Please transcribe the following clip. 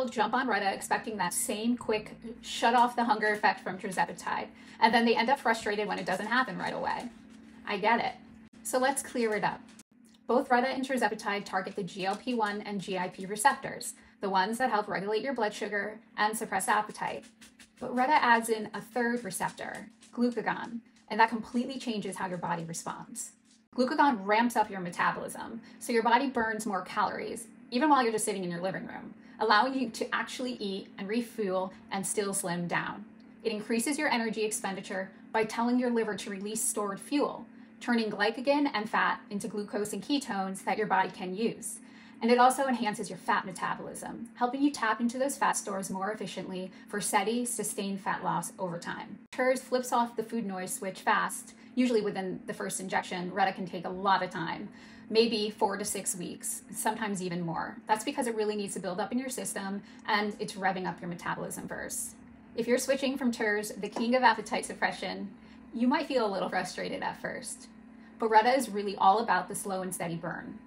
people jump on Reta expecting that same quick shut off the hunger effect from tirzepatide, and then they end up frustrated when it doesn't happen right away. I get it. So let's clear it up. Both Reta and tirzepatide target the GLP 1 and GIP receptors, the ones that help regulate your blood sugar and suppress appetite. But Reta adds in a third receptor, glucagon, and that completely changes how your body responds. Glucagon ramps up your metabolism, so your body burns more calories, even while you're just sitting in your living room, allowing you to actually eat and refuel and still slim down. It increases your energy expenditure by telling your liver to release stored fuel, turning glycogen and fat into glucose and ketones that your body can use. And it also enhances your fat metabolism, helping you tap into those fat stores more efficiently for steady, sustained fat loss over time. Tirz flips off the food noise switch fast, usually within the first injection. Reta can take a lot of time, maybe four to six weeks, sometimes even more. That's because it really needs to build up in your system and it's revving up your metabolism first. If you're switching from Tirz, the king of appetite suppression, you might feel a little frustrated at first. But Reta is really all about the slow and steady burn